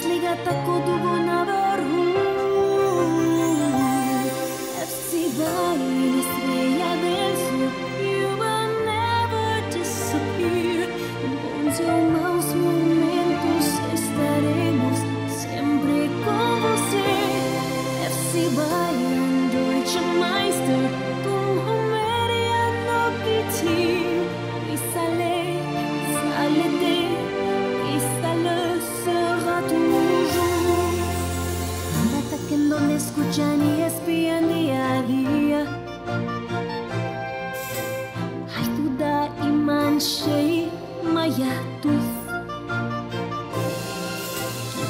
de Bundesliga, tako shei mayatuf.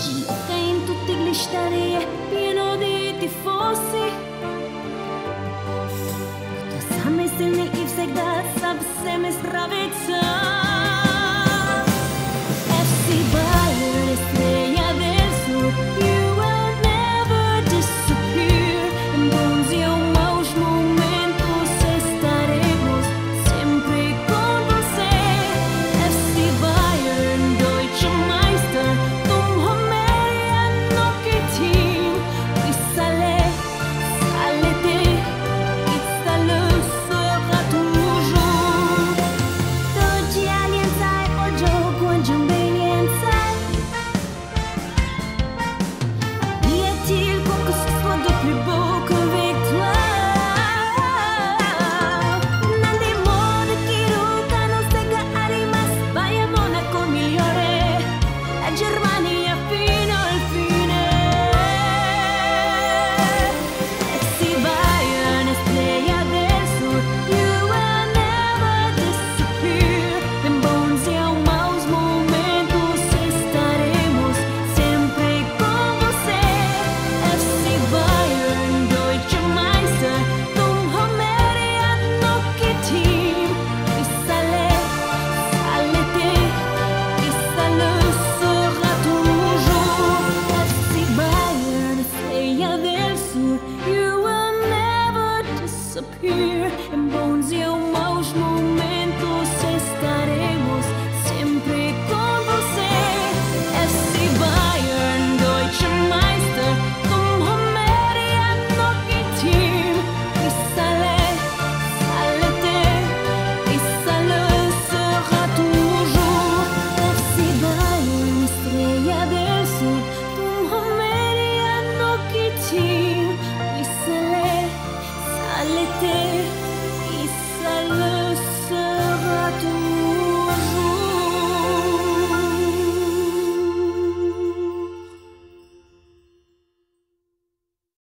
Gioca in tutti gli stadi è pieno di tifosi. To same silni i всегда совсем zdravitsa.